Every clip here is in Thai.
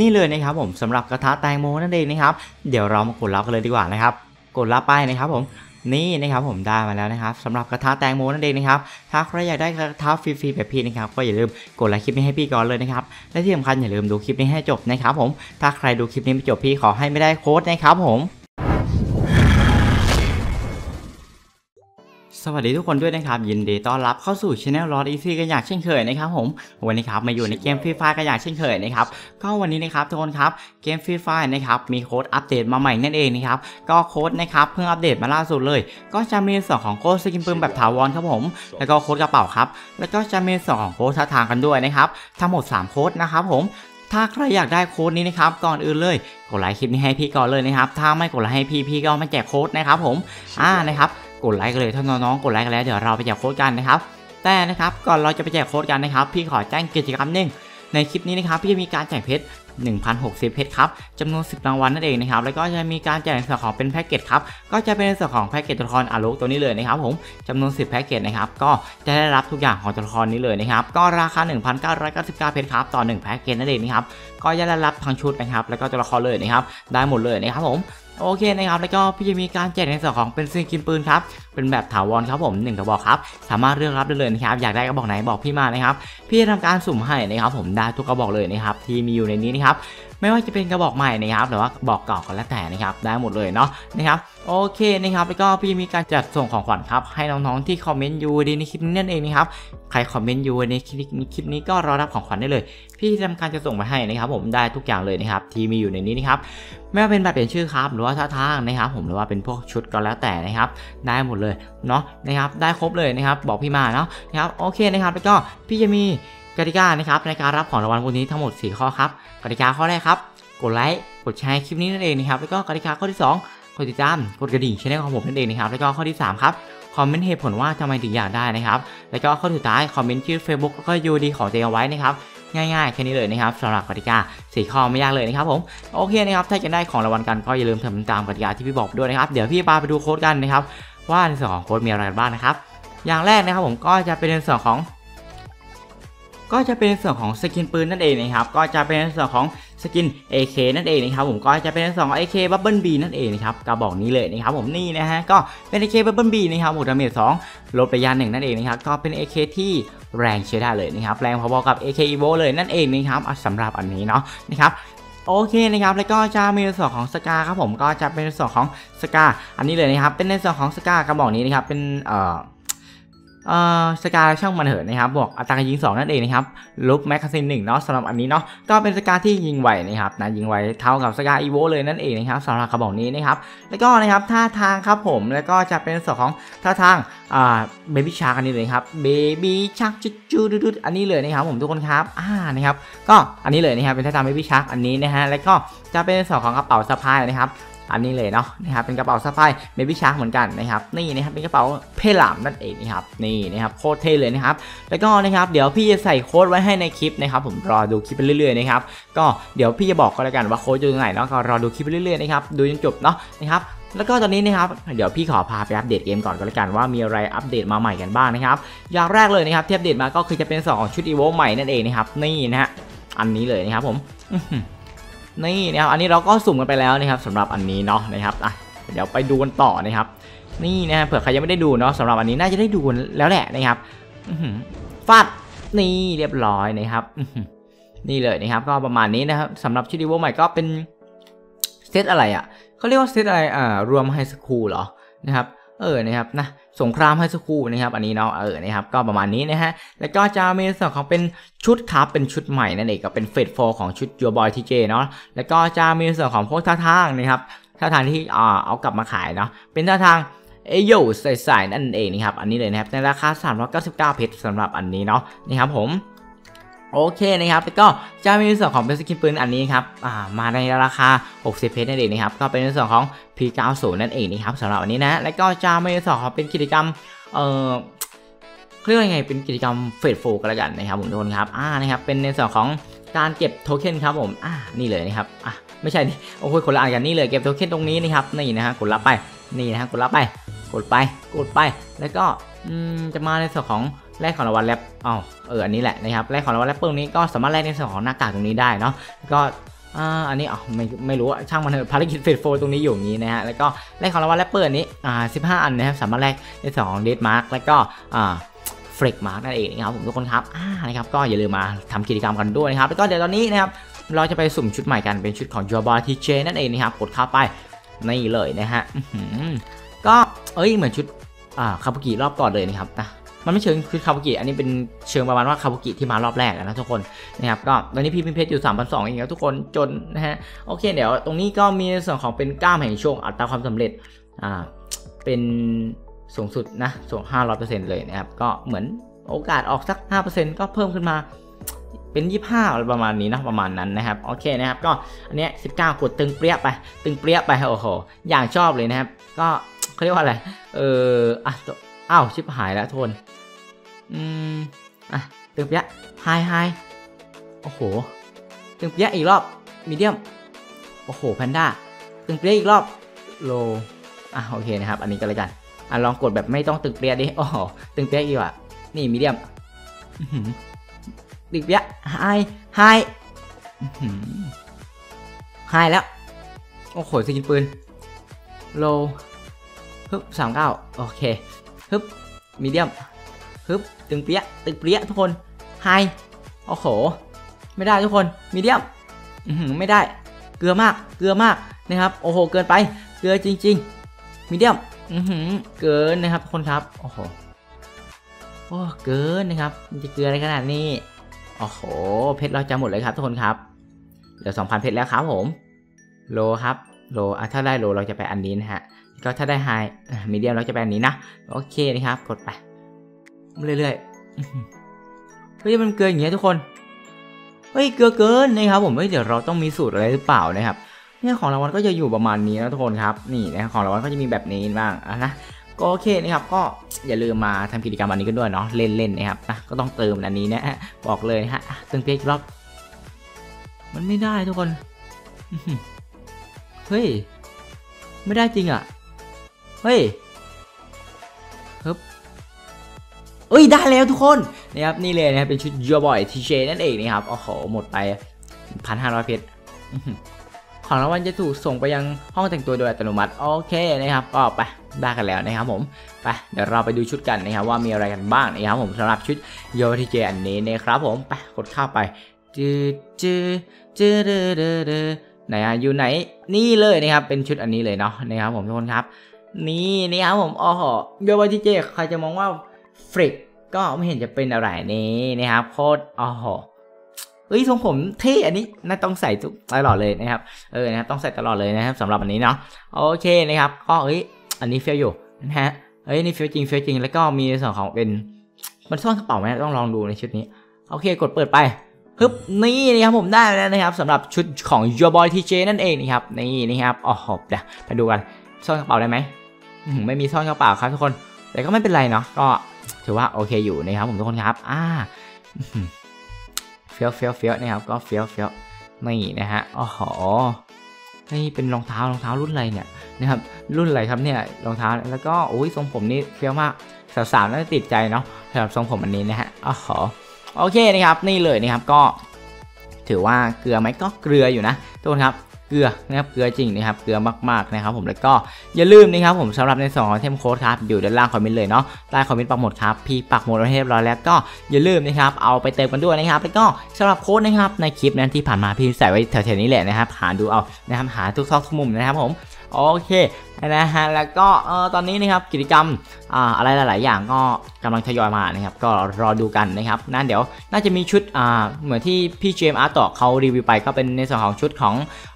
นี่เลยนะครับผมสำหรับกระทะแตงโมนั่นเองนะครับ เดี๋ยวเรามากดรับกันเลยดีกว่านะครับ กดรับไปนะครับผมนี่นะครับผมได้มาแล้วนะครับสำหรับกระทะแตงโมนั่นเองนะครับถ้าใครอยากได้กระทะฟรีๆแบบพี่นะครับก็อย่าลืมกดไลค์คลิปนี้ให้พี่ก่อนเลยนะครับและที่สำคัญอย่าลืมดูคลิปนี้ให้จบนะครับผมถ้าใครดูคลิปนี้ไม่จบพี่ขอให้ไม่ได้โค้ดนะครับผม สวัสดีทุกคนด้วยนะครับ ยินดีต้อนรับเข้าสู่ช anel ลอดอีซี่กันอย่างเช่นเคยนะครับผมวันนี้ครับมาอยู่ในเกม Free Fire กันอย่างเช่นเคยนะครับก็วันนี้นะครับทุกคนครับเกม Free Fire นะครับมีโค้ดอัปเดตมาใหม่นั่นเองนะครับก็โค้ดนะครับเพิ่งอัปเดตมาล่าสุดเลย ก็จะมีส่วนของโค้ดสกินปืนแบบถาวรครับผมแล้วก็โค้ดกระเป๋าครับแล้วก็จะมีส่วนของโค้ดท่าทางกันด้วยนะครับทั้งหมด 3 โค้ดนะครับผมถ้าใครอยากได้โค้ดนี้นะครับก่อนอื่นเลยกดไลค์คลิปนี้ให้พี่ก่อนเลยนะครับถ้าไม่กดไลค์ให้พี่พี่ก็ไม่แจกโค้ดนะครับผมอ่านะครับ กดไลค์กันเลยถ้าน้องๆกดไลค์กันแล้วเดี๋ยวเราไปแจกโค้ดกันนะครับ แต่นะครับก่อนเราจะไปแจกโค้ดกันนะครับ พี่ขอแจ้งกิจกรรมหนึ่งในคลิปนี้นะครับพี่จะมีการแจกเพชร1,060 เพชรครับจำนวน 10 รางวัลนั่นเองนะครับ แล้วก็จะมีการแจกในส่วนของเป็นแพ็กเกจครับ ก็จะเป็นในส่วนของแพ็กเกจตัวละครอารุตัวนี้เลยนะครับผมจำนวน 10 แพ็กเกจนะครับ ก็จะได้รับทุกอย่างของตัวละครนี้เลยนะครับ ก็ราคา 1,999 เพชรครับ ต่อ 1 แพ็กเกจนั่นเองนะครับ ก็จะได้รับทั้งชุดนะครับ แล้วก็ตัวละครเลยนะครับ ได้หมดเลยนะครับผม โอเคนะครับแล้วก็พี่จะมีการแจกในส่วนของเป็นสกินปืนครับเป็นแบบถาวรครับผม1กระบอกครับสามารถเลือกรับได้เลยนะครับอยากได้กระบอกไหนบอกพี่มานะครับพี่จะทำการสุ่มให้นะครับผมได้ทุกกระบอกเลยนะครับที่มีอยู่ในนี้นะครับ ไม่ว่าจะเป็นกระบอกใหม่นะครับหรือว่ากระบอกเก่าก็แล้วแต่นะครับได้หมดเลยเนาะนะครับโอเคนะครับแล้วก็พี่มีการจัดส่งของขวัญครับให้น้องๆที่คอมเมนต์อยู่ในคลิปนี้นั่นเองนะครับใครคอมเมนต์อยู่ในคลิปนี้คลิปนี้ก็รอรับของขวัญได้เลย พี่ทำการจะส่งไปให้นะครับ ผมได้ทุกอย่างเลยนะครับที่มีอยู่ในนี้นะครับไม่ว่าเป็นแบบเปลี่ยนชื่อครับหรือว่าท่าทางนะครับ ผมหรือว่าเป็นพวกชุดก็แล้วแต่นะครับ ได้หมดเลยเนาะนะครับได้ครบเลยนะครับ บอกพี่มาเนาะนะครับโอเคนะครับแล้วก็พี่จะมี กติกานะครับในการรับของรางวัลวันนี้ทั้งหมด 4 ข้อครับกติกาข้อแรกครับ กดไลค์กดแชร์คลิปนี้นั่นเองนะครับแล้วก็กติกาข้อที่ 2 กดติดตามกดกระดิ่งช่องของผมนั่นเองนะครับแล้วก็ข้อที่ 3 ครับคอมเมนต์เหตุผลว่าทำไมถึงอยากได้นะครับ แล้วก็ข้อสุดท้ายคอมเมนต์ชื่อ Facebook แล้วก็ UD ของตัวเองเอาไว้นะครับง่ายๆแค่นี้เลยนะครับสำหรับกติกาสี่ข้อไม่ยากเลยนะครับผมโอเคนะครับถ้าจะได้ของรางวัลกันก็อย่าลืมทำตามกติกาที่พี่บอกด้วยนะครับเดี๋ยวพี่พาไปดูโค้ดกันนะครับว่าในส่วนของโค้ดมีอะไรบ้างนะครับอย่างแรกนะครับผมก็จะเป็นในส่วนของ ก็จะเป็นส่วนของสกินปืนนั่นเองนะครับก็จะเป็นส่วนของสกิน AK นั่นเองนะครับผมก็จะเป็นส่วนของ AK Bubble B นั่นเองนะครับกระบอกนี้เลยนะครับผมนี่นะฮะก็เป็น AK Bubble B นะครับหมดดาเมจ2ลดระยะหนึ่งนั่นเองนะครับก็เป็น AK ที่แรงใช้ได้เลยนะครับแรงพอๆกับ AK Evo เลยนั่นเองนะครับสำหรับอันนี้เนาะนะครับโอเคนะครับแล้วก็จะมีในส่วนของ SCAR ครับผมก็จะเป็นในส่วนของ SCAR อันนี้เลยนะครับเป็นในส่วนของ SCAR กระบอกนี้นะครับเป็นเอ่อ SCAR ช่างมันเถอะนะครับบวกอัตราการยิง 2 นั่นเองนะครับลบ magazine หนึ่งเนาะสำหรับอันนี้เนาะก็เป็น SCAR ที่ยิงไวนะครับนะยิงไวเท่ากับ SCAR Evo เลยนั่นเองนะครับสำหรับกระบอกนี้นะครับแล้วก็นะครับท่าทางครับผมแล้วก็จะเป็นส่วนของท่าทางอ่า Baby Shark อันนี้เลยครับ Baby Shark จุดจุดจุดอันนี้เลยนะครับผมทุกคนครับอ่านะครับก็อันนี้เลยนะครับเป็นท่าทาง Baby Shark อันนี้นะฮะแล้วก็จะเป็นส่วนของกระเป๋าสะพายนะครับ อันนี้เลยเนาะนะครับเป็นกระเป๋าสะพาย Baby Shark เหมือนกันนะครับนี่นะครับเป็นกระเป๋าฉลามนั่นเองนะครับนี่นะครับโคตรเท่เลยนะครับแล้วก็นะครับเดี๋ยวพี่จะใส่โค้ดไว้ให้ในคลิปนะครับผมรอดูคลิปไปเรื่อยๆนะครับก็เดี๋ยวพี่จะบอกก็แล้วกันว่าโค้ดอยู่ตรงไหนเนาะก็รอดูคลิปไปเรื่อยๆนะครับดูจนจบเนาะนะครับแล้วก็ตอนนี้นะครับเดี๋ยวพี่ขอพาไปอัปเดตเกมก่อนก็แล้วกันว่ามีอะไรอัปเดตมาใหม่กันบ้างนะครับอย่างแรกเลยนะครับที่อัปเดตมาก็คือจะเป็นสองชุดอีโวใหม่นั่นเองนะครับนี่นะฮะอันนี้เลยนะครับผม นี่นะครับอันนี้เราก็สุ่มกันไปแล้วนะครับสำหรับอันนี้เนาะนะครับอะเดี๋ยวไปดูกันต่อนะครับ นี่นะฮะเผื่อใครยังไม่ได้ดูเนาะสำหรับอันนี้น่าจะได้ดูแล้วแหละนะครับฟาดนี่เรียบร้อยนะครับนี่เลยนะครับ ก็ประมาณนี้นะครับสำหรับชิดิโวใหม่ก็เป็นเซตอะไรอะเขาเรียกว่าเซตอะไรอ่ารวม high school เหรอนะครับ เออนะครับนะ สงคราม high school นะครับ อันนี้เนาะเออนะครับก็ประมาณนี้นะฮะแล้วก็จะมีส่วนของเป็นชุดครับเป็นชุดใหม่นั่นเองก็เป็น Faceoff ของชุด Your Boy TJ เนาะแล้วก็จะมีส่วนของพวกท่าทางนะครับท่าทางที่อ่าเอากลับมาขายเนาะเป็นท่าทางเอโยใส่ๆนั่นเองนะครับอันนี้เลยนะครับในราคา 399เพชรสำหรับอันนี้เนาะนะครับผม โอเคนะครับแล้วก็จะมีส่วนของเป็น skin ปืนอันนี้ครับอ่ามาในราคา 60 เพชรนั่นเองนะครับก็เป็นในส่วนของ P90 นั่นเองนะครับสำหรับอันนี้นะแล้วก็จะมีส่วนของเป็นกิจกรรมเอ่อเรียกว่าไงเป็นกิจกรรม Faceoff กันแล้วกันนะครับผมทุกคนครับอ่านะครับเป็นในส่วนของการเก็บโทเค็นครับผมอ่านี่เลยนะครับอะไม่ใช่โอ้โหคนละอันกันนี่เลยเก็บโทเค็นตรงนี้นะครับนี่นะฮะกดรับไปนี่นะฮะกดรับไป กดไปกดไป แล้วก็อืมจะมาในส่วนของ แลกของรางวัลแรปอ๋อเอออันนี้แหละนะครับแลกของรางวัลแรปเปอร์นี้ก็สามารถแลกในส่วนของหน้ากากตรงนี้ได้เนาะก็อ่าอันนี้อ๋อไม่ไม่รู้อะช่างมันเถอะภารกิจ Faceoff ตรงนี้อยู่งนี้นะฮะแล้วก็แลกของรางวัลแรปเปอร์นี้อ่า15อันนะครับสามารถแลกในส่วนของ death mark แล้วก็อ่า flag mark นั่นเองนะครับผมทุกคนครับอ่านะครับก็อย่าลืมมาทำกิจกรรมกันด้วยนะครับแล้วก็เดี๋ยวตอนนี้นะครับเราจะไปสุ่มชุดใหม่กันเป็นชุดของ Your Boy TJ นั่นเองนะครับกดเข้าไปนี่เลยนะฮะก็เอ้ยเหมือนชุดอ่าคาบุกิรอบก่อนเลยนะครับนะ มันไม่เชิงชุดคาบุกิอันนี้เป็นเชิงประมาณว่าคาบุกิที่มารอบแรกนะทุกคนนะครับก็ตอนนี้พี่พิมเพชรอยู่3 2 0 0เองครับทุกคนจนนะฮะโอเคเดี๋ยวตรงนี้ก็มีส่วนของเป็นกล้ามแห่งโชคอัตราความสำเร็จอ่าเป็นสูงสุดนะสูง500%เลยนะครับก็เหมือนโอกาสออกสัก 5%ก็เพิ่มขึ้นมาเป็น25อะไรประมาณนี้นะประมาณนั้นนะครับโอเคนะครับก็อันเนี้ย19กดตึงเปรี้ยไป ตึงเปรี้ยไปโอ้โหอย่างชอบเลยนะครับ ก็เขาเรียกว่าอะไรเอออะ อ้าวชิบหายแล้วทน อืม อะ ตึงเปี้ยไฮไฮโอ้โห ตึงเปียะอีกรอบมีเดียม โอ้โหแพนด้า ตึงเปียะอีกรอบโล อะโอเคนะครับ อันนี้ก็เลยกัน อะลองกดแบบไม่ต้องตึงเปียะดิโอ้โหตึงเปียะอีกว่ะ นี่มีเดียมตึงเปียะไฮไฮอื้อหือไฮแล้ว โอ้โหสกินปืน โลฮึบสามเก้าโอเค ฮึบมีเดียมฮึบตึงเปียะตึงเปียะทุกคนไฮโอ้โห ไม่ได้ทุกคนมีเดียมไม่ได้เกลือมากเกลือมากนะครับ โอ้โห เกินไปเกลือจริง ๆมีเดียมเกินนะครับทุกคนครับโอ้โหโอ้เกินนะครับจะเกลืออะไรขนาดนี้โอ้โห เพชรเราจะหมดเลยครับทุกคนครับเหลือ2,000เพชรแล้วครับผม โลครับ โลอะถ้าได้โลเราจะไปอันนี้นะฮะ ก็ถ้าได้ไฮมีเดียมเราจะไปอันนี้นะ โอเคนะครับ กดไป เรื่อยๆ เฮ้ยมันเกินอย่างเงี้ยทุกคน เฮ้ยเกือเกินนะครับผม เฮ้ยเดี๋ยวเราต้องมีสูตรอะไรหรือเปล่านะครับ เนี่ยของรางวัลก็จะอยู่ประมาณนี้นะทุกคนครับ นี่นะของรางวัลก็จะมีแบบนี้บ้างอะนะก็โอเคนะครับ ก็อย่าลืมมาทำกิจกรรมอันนี้กันด้วยเนาะ เล่นๆนะครับนะก็ต้องเติมอันนี้นะบอกเลยนะฮะตึงเปียกรอบ มันไม่ได้ทุกคน เฮ้ย ไม่ได้จริงอะ เฮ้ยฮึบเอ้ย ได้แล้วทุกคนนะครับนี่เลยนะครับเป็นชุด Your Boy TJ นั่นเองนะครับโอ้โหหมดไปพันห้าร้อยเพชรของรางวัลจะถูกส่งไปยังห้องแต่งตัวโดยอัตโนมัติ โอเคนะครับ ก็ไปได้กันแล้วนะครับผม ไปเดี๋ยวเราไปดูชุดกันนะครับว่ามีอะไรกันบ้างนะครับผมสำหรับชุด Your Boy TJ อันนี้นะครับผม ไปกดเข้าไปจืดจืดจืดเดเด ไหนอะอยู่ไหนนี่เลยนะครับเป็นชุดอันนี้เลยเนาะนะครับผมทุกคนครับ นี่นี่ครับผมอ๋อโยบายทีเจใครจะมองว่าฟริกก็ไม่เห็นจะเป็นอะไรนี่นะครับโคตรอ๋อเอ้ยทรงผมเท่อันนี้น่าต้องใส่ทุกตลอดเลยนะครับเออนะครับต้องใส่ตลอดเลยนะครับสำหรับอันนี้เนาะโอเคนะครับก็เอ้ยอันนี้เฟี้ยวอยู่นะฮะเอ้ยนี่เฟี้ยวจริงเฟี้ยวจริงแล้วก็มีส่วนของเป็นมันซ่อนกระเป๋าไหมต้องลองดูในชุดนี้โอเคกดเปิดไป ฮึบนี่นะครับผมได้แล้วนะครับสำหรับชุดของ Your Boy TJ นั่นเองนะครับนี่นะครับอ๋อเดี๋ยวไปดูกันซ่อนกระเป๋าได้ไหมไม่มีซ่อนกระเป๋าครับทุกคน แต่ก็ไม่เป็นไรเนาะก็ถือว่าโอเคอยู่นะครับผมทุกคนครับอ่าเฟี้ยวเฟี้ยวเฟี้ยวนะครับก็เฟี้ยวเฟี้ยวนี่นะฮะอ๋อนี่เป็นรองเท้ารองเท้ารุ่นอะไรเนี่ยนะครับรุ่นอะไรครับเนี่ยรองเท้าแล้วก็โอ้ยทรงผมนี่เฟี้ยวมากสาวๆน่าจะติดใจเนาะสำหรับทรงผมอันนี้นะฮะอ๋อ โอเคนะครับนี่เลยนะครับก็ ถือว่าเกลือไหมก็เกลืออยู่นะทุกคนครับเกลือนะครับเกลือจริงนะครับเกลือมากๆนะครับผมแล้วก็อย่าลืมนะครับผมสำหรับในส่วนของไอเทมโค้ดครับอยู่ด้านล่างคอมเมนต์เลยเนาะใต้คอมเมนต์ปักหมุดครับพี่ปักหมุดไว้เรียบร้อยแล้วก็อย่าลืมนะครับเอาไปเติมกันด้วยนะครับแล้วก็สำหรับโค้ดนะครับในคลิปนั้นที่ผ่านมาพี่ใส่ไว้แถวๆนี้แหละนะครับหาดูเอานะครับหาทุกซอกทุกมุมนะครับผมโอเคนะฮะแล้วก็เออตอนนี้นะครับกิจกรรมอ่าอะไรหลาย ๆ อย่างก็กำลังทยอยมานะครับก็รอดูกันนะครับนั่นเดี๋ยวน่าจะมีชุดอ่าเหมือนที่พี่เจมอาร์ต่อเขารีวิวไปก็เป็นในส่วนของชุดของ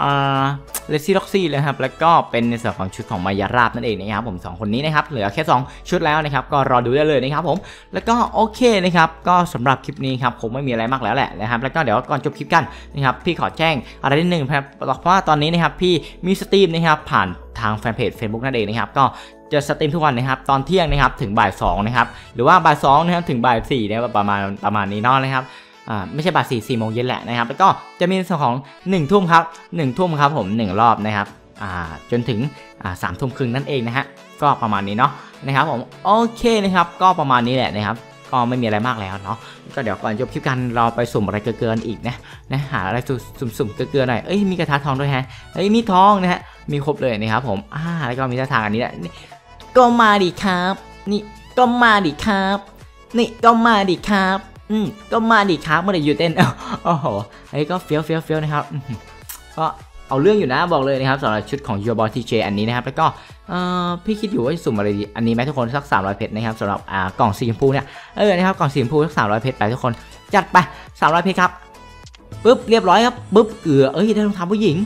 อ่าเลซี่ล็อกซี่เลยครับแล้วก็เป็นในส่วนของชุดของมายาราบนั่นเองนะครับผม2คนนี้นะครับเหลือแค่ 2 ชุดแล้วนะครับก็รอดูได้เลยนะครับผมแล้วก็โอเคนะครับก็สำหรับคลิปนี้ครับผมไม่มีอะไรมากแล้วแหละนะครับแล้วก็เดี๋ยวก่อนจบคลิปกันนะครับพี่ขอแจ้งอะไรนิดนึงครับเพราะว่าตอนนี้นะครับพี่มี stream นะครับผ่าน ทาง fanpage Facebook นั่นเองนะครับก็จะ stream ทุกวันนะครับตอนเที่ยงนะครับถึงบ่าย2นะครับหรือว่าบ่าย2นะครับถึงบ่าย4เนี่ยประมาณประมาณนี้เนาะนะครับอ่าไม่ใช่บ่ายสี่สี่โมงเย็นแหละนะครับ แล้วก็จะมีส่วนของ 1 ทุ่มครับ1ทุ่มครับผม 1 รอบนะครับอ่าจนถึงอ่าสามทุ่มครึ่งนั่นเองนะฮะก็ประมาณนี้เนาะนะครับผมโอเคนะครับก็ประมาณนี้แหละนะครับ ก็ไม่มีอะไรมากแล้วเนาะก็เดี๋ยวก่อนจบคลิปกันเราไปสุ่มอะไรเกินๆอีกนะนะหาอะไรสุ่มๆเกินๆหน่อยเอ้ยมีกระทะทองด้วยฮะเอ้ยมีทองนะฮะมีครบเลยนะครับผมอ่าแล้วก็มีท่าทางอันนี้แหละนี่ก็มาดิครับ นี่ก็มาดิครับ นี่ก็มาดิครับอืมก็มาดิครับเมื่อไหร่อยู่เต้นโอ้โหไอ้ก็เฟี้ยวเฟี้ยวเฟี้ยวนะครับก็เอาเรื่องอยู่นะบอกเลยนะครับสำหรับชุดของ Your Boy TJ อันนี้นะครับแล้วก็ เอ่อพี่คิดอยู่ว่าจะสุ่มอะไรดี อันนี้ไหมทุกคนสัก 300 เพชรนะครับสำหรับอ่ากล่องสีชมพูเนี่ย เออ นะครับ กล่องสีชมพูสัก 300 เพชรไปทุกคน จัดไป 300 เพชรครับปึ๊บ เรียบร้อยครับปึ๊บ เกลือ เอ้ย ได้รองเท้าผู้หญิง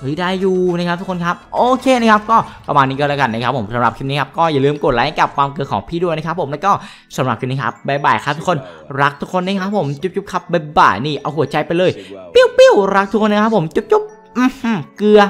เฮ้ยได้อยู่นะครับทุกคนครับโอเคนะครับก็ประมาณนี้ก็แล้วกันนะครับผมสำหรับคลิปนี้ครับก็อย่าลืมกดไลค์กับความเกิดของพี่ด้วยนะครับผมแล้วก็สำหรับคลิปนี้ครับบ๊ายบายครับทุกคนรักทุกคนนะครับผมจุ๊บๆครับบ๊ายบายนี่เอาหัวใจไปเลย ปิ้วปิ้วรักทุกคนนะครับผมจุ๊บจุ๊บเกลือ